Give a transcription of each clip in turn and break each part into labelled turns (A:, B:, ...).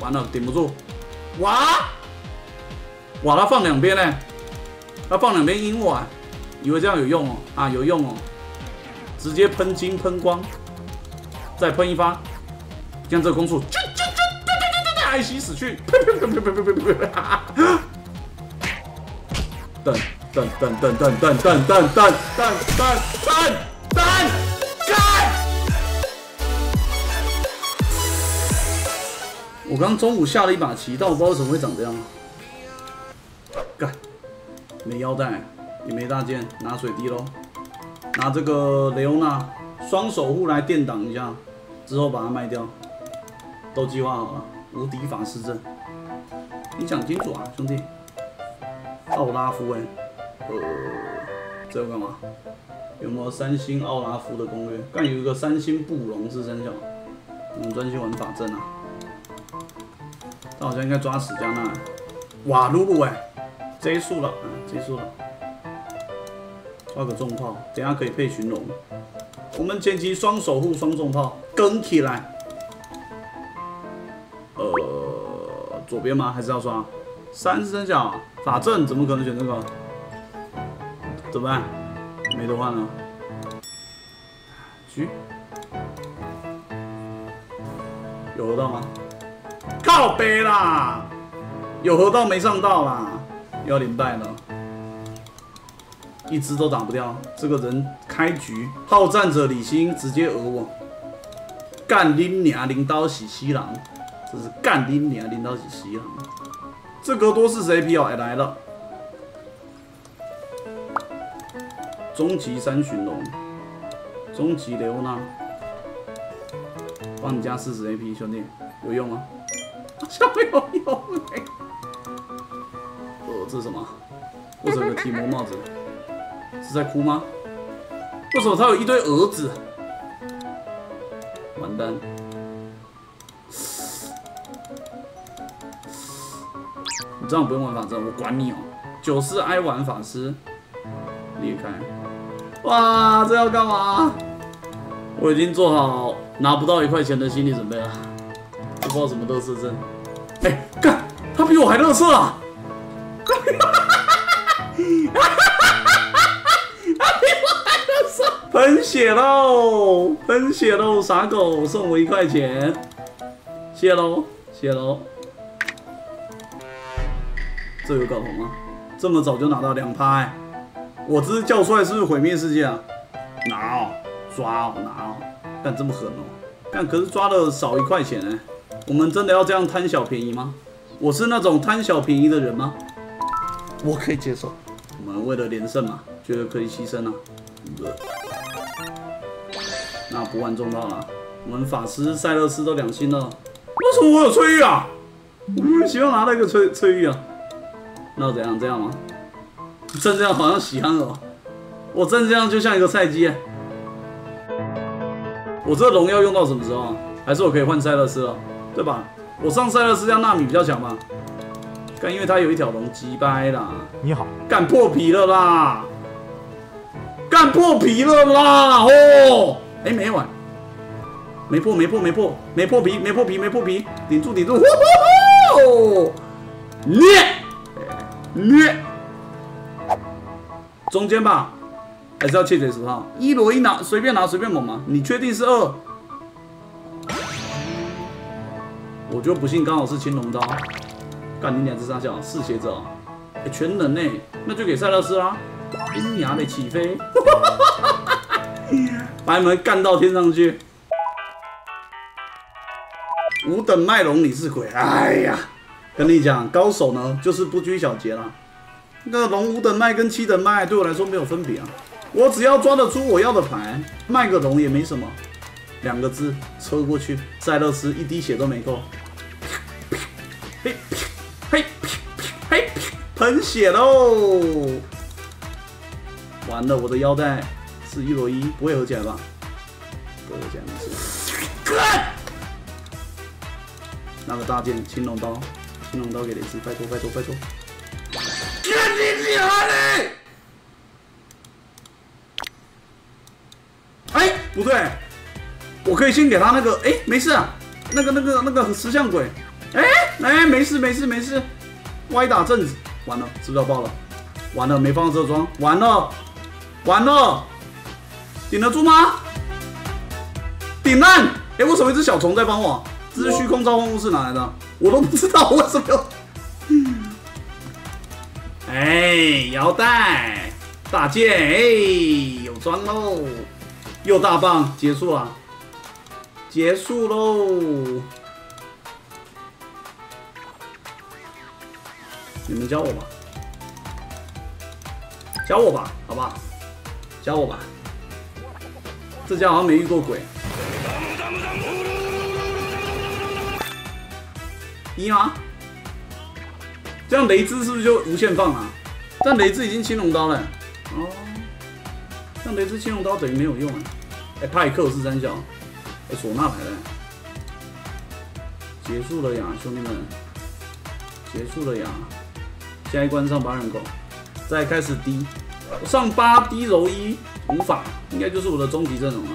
A: 完了，顶不住。哇！哇，他放两边呢，他放两边阴我，以为这样有用哦，啊，有用哦，直接喷金喷光，再喷一发，将这个攻速，就就就对对对对对，爱惜死去，呸呸呸呸呸呸呸呸，等等等等等等等等等等等等我刚中午下了一把棋，但我不知道为什么会长这样。干，没腰带，也没大剑，拿水滴喽，拿这个雷欧娜双守护来垫挡一下，之后把它卖掉，都计划好了，无敌法师阵，你讲清楚啊，兄弟。奥拉夫哎，呃，这要干嘛？有没有三星奥拉夫的攻略？干有一个三星布隆是三角，我们专心玩法阵啊。他好像应该抓死加纳，哇，露露哎。结束了，嗯，结束了。抓个重炮，等下可以配寻龙。我们前期双守护双重炮，跟起来。呃，左边吗？还是要刷？三声角法阵，怎么可能选这个？怎么办？没得换了。狙。有得到吗？靠背啦！有河道没上到啦？要连败了，一只都打不掉。这个人开局好战者李欣直接讹我，干拎娘拎刀洗西郎，这是干拎娘拎刀洗西郎。这格多是谁 P 哦？来了，终极三巡龙，终极雷欧娜，帮你加四十 AP，兄弟有用吗？像没有用这是什么？为什么提摩帽子？是在哭吗？为什么他有一堆儿子？完蛋！你这样不用玩法师，我管你哦。九四哀玩法师裂开，哇，这要干嘛？我已经做好拿不到一块钱的心理准备了。不知道什么乐色阵？哎，干！他比我还乐色啊！喷血喽！喷血喽！傻狗送我一块钱，谢喽，谢喽。这有搞头吗？这么早就拿到两拍，我这是叫出来是不是毁灭世界啊？拿哦，抓哦，拿哦，干这么狠哦？干可是抓了少一块钱哎，我们真的要这样贪小便宜吗？我是那种贪小便宜的人吗？我可以接受，我们为了连胜嘛，觉得可以牺牲啊。那不玩中道了，我们法师塞勒斯都两星了，为什么我有翠玉啊？我明明希望拿到一个翠翠玉啊。那怎样？这样吗？真这样好像喜憨儿，我真这样就像一个菜鸡。我这龙要用到什么时候？还是我可以换塞勒斯了，对吧？我上塞勒斯加纳米比较强吧。干，因为他有一条龙击败啦。
B: 你好，
A: 干破皮了啦！干破皮了啦！哦，哎，没完，没破，没破，没破，没破皮，没破皮，没破皮，顶住，顶住！哦，虐，虐，中间吧，还是要切嘴石头？一罗一拿，随便拿，随便猛吗？你确定是二？我就不信，刚好是青龙刀。干你两只杀小四血者，全能呢，那就给塞勒斯啦！阴牙的起飞，把你们干到天上去！五等麦龙你是鬼？哎呀，跟你讲，高手呢就是不拘小节啦。那个龙五等麦跟七等麦对我来说没有分别啊，我只要抓得出我要的牌，卖个龙也没什么。两个字，抽过去，塞勒斯一滴血都没够。嘿。嘿，嘿，喷血喽！完了，我的腰带是一罗一，不会合起来吧？不会合起来，没事。拿个大剑，青龙刀，青龙刀给雷兹，拜托，拜托，拜托！干你娘嘞！哎，不对，我可以先给他那个，哎，没事啊，那个那个那个石像鬼，哎哎，没事没事没事，歪打正着，完了，是不是要爆了？完了，没放这装，完了，完了，顶得住吗？顶烂！哎，为什么一只小虫在帮我？这是虚空召唤物是哪来的？我都不知道为什么要。哎，腰带，大剑，哎，有装喽，又大棒，结束了，结束喽。你们教我吧，教我吧，好吧，教我吧。这家好像没遇过鬼。一吗？这样雷兹是不是就无限放啊？但雷兹已经青龙刀了。哦，像雷兹青龙刀等于没有用啊。哎，派克是三角，哎，唢呐牌的。结束了呀，兄弟们，结束了呀。下一关上八人口，再开始低，上八低柔一无法，应该就是我的终极阵容了。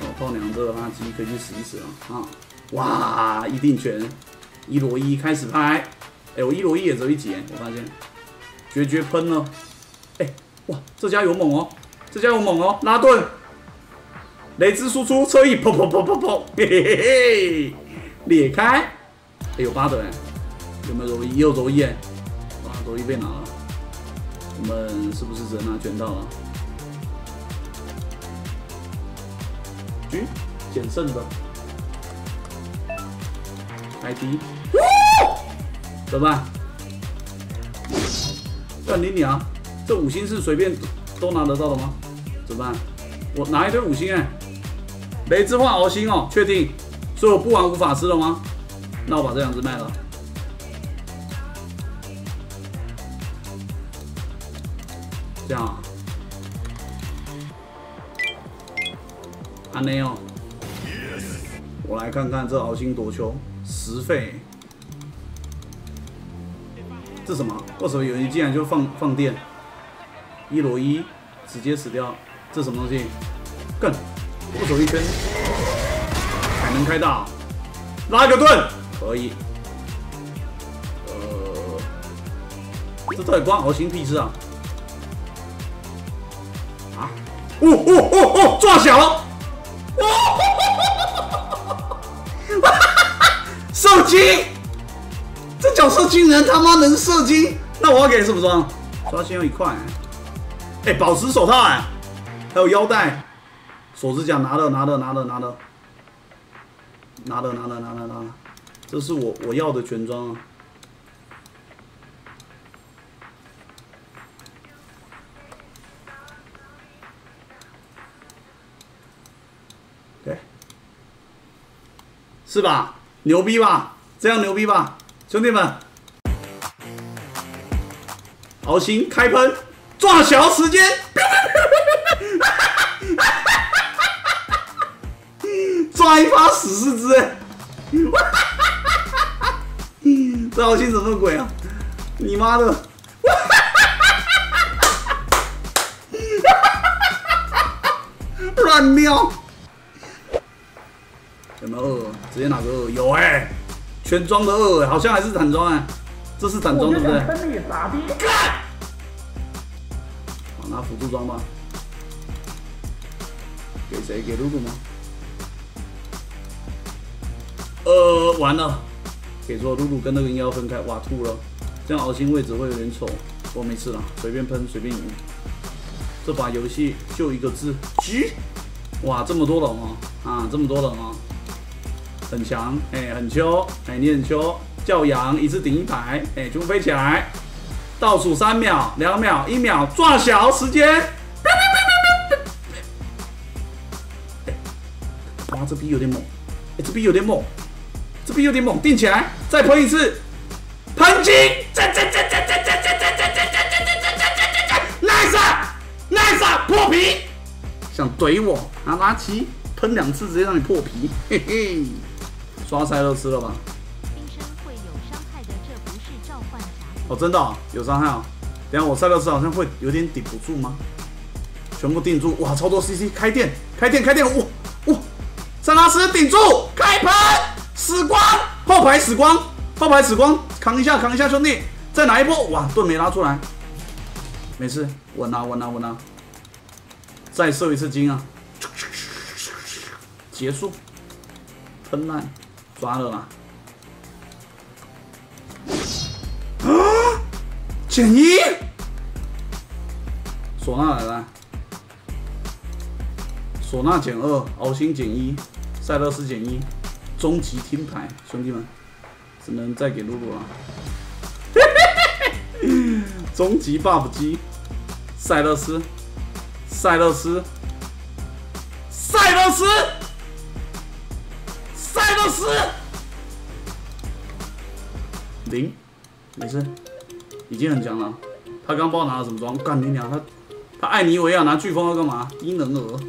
A: 哦，炮娘这个垃圾可以去死一死了啊！哇，一定全。一罗一开始拍，哎，我一罗一也只有一级，我发现。绝绝喷了，哎，哇，这家有猛哦，这家有猛哦，拉盾，雷之输出侧翼，砰砰砰砰砰，嘿嘿嘿嘿，裂开，哎，有八的哎，有没有柔一？也有柔一哎，哇，柔一被拿了，我们是不是只能拿全套了？狙，捡剩的。开低，怎么办？干你娘！这五星是随便都拿得到的吗？怎么办？我拿一堆五星哎，雷之换敖星哦，确定？所以我不玩无法师了吗？那我把这两只卖了。这样啊？安内哦，我来看看这敖星夺球。十费，这什么？为什么有人进来就放放电？一罗一直接死掉，这什么东西？更，我走一圈，还能开大，拉个盾可以。呃，这到底关敖星屁事？啊？哦哦哦哦，撞小！射击，这角色竟然他妈能射击，那我要给什么装？抓先要一块，哎，宝石手套哎，还有腰带，锁指甲拿了拿了拿了拿了，拿了拿了拿了拿了，这是我我要的全装啊。是吧？牛逼吧，这样牛逼吧，兄弟们！好心开喷，撞小时间，抓一发死四只，这好心怎么鬼啊？你妈的！乱瞄。有没有二？直接拿个二？有哎，全装的二，好像还是坦装哎，这是坦装对不对？干！好，拿辅助装吧。给谁？给露露吗？呃，完了，给错，露露跟那个应该要分开。哇，吐了，这样敖星位置会有点丑。我没事了，随便喷，随便赢。这把游戏就一个字狙。哇，这么多人哦，啊，这么多人哦。很强，哎，很秋，哎，你很秋，叫羊一次顶一排，哎，全部飞起来，倒数三秒，两秒，一秒，抓小时间，哇，这逼有点猛，哎，这逼有点猛，这逼有点猛，定起来，再喷一次，喷金，这这这这这这这这这这这这，nice，nice，破皮，想怼我，拿垃圾喷两次，直接让你破皮，嘿嘿。刷塞勒斯了吧？哦，真的有伤害啊！等下我塞勒斯好像会有点顶不住吗？全部定住！哇，超多 CC，开店，开店，开店！哇哇塞拉斯顶住，开喷，死光，后排死光，后排死光，扛一下，扛一下，兄弟，再来一波，哇，盾没拉出来，没事，稳啊，稳啊，稳啊，再射一次金啊，结束，喷烂，抓了啦，啊，减一，唢呐来了。唢呐减二，敖星减一，塞勒斯减一，终极听牌，兄弟们，只能再给露露了。终极 buff 机，塞勒斯，塞勒斯，塞勒斯，塞勒斯，零，没事，已经很强了。他刚帮我拿了什么装？干你娘！他他艾尼维亚拿飓风要干嘛？低能儿。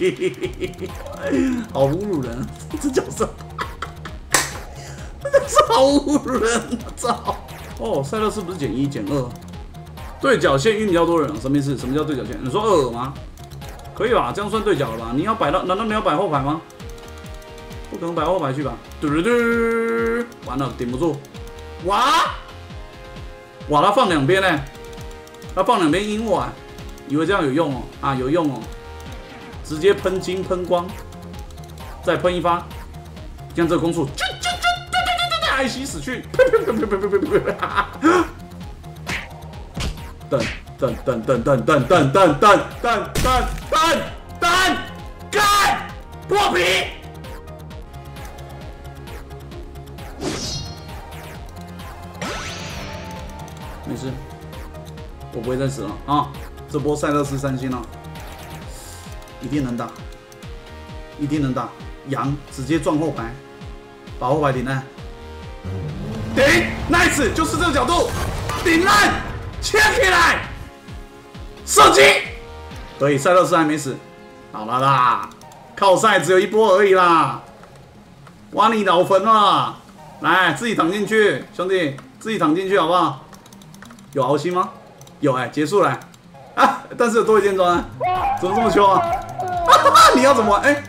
A: 好侮辱人，这角色，真是好侮辱人！我操！哦，赛勒斯不是减一减二，对角线晕比较多人，什么意思？什么叫对角线？你说二尔吗？可以吧？这样算对角了吧？你要摆到，难道你要摆后排吗？不可能摆后排去吧？嘟嘟嘟，完了，顶不住！哇！哇，他放两边呢，他放两边阴我，以为这样有用哦？啊，有用哦！直接喷金喷光，再喷一发，像这个攻速，就就就对对对对对，爱惜死去，呸呸呸呸呸呸呸呸，蛋蛋蛋蛋蛋蛋蛋蛋蛋蛋蛋蛋，干破皮，没事，我不会再死了啊！这波赛勒斯三星了。一定能打，一定能打。羊直接撞后排，把后排顶烂。顶，nice，就是这个角度，顶烂，切起来，射击。可以，赛勒斯还没死。好了啦，靠赛只有一波而已啦。挖你老坟了，来，自己躺进去，兄弟，自己躺进去好不好？有熬心吗？有哎，结束了。啊，但是有多一件装，怎么这么凶啊？你要怎么玩？哎，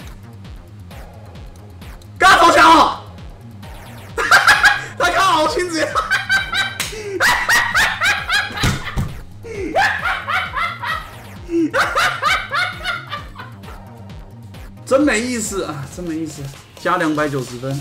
A: 真没意思啊，真没意思，加两百九十分。